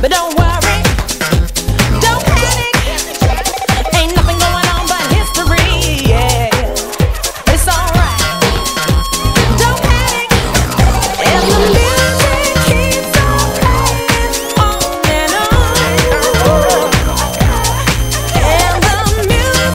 But don't worry.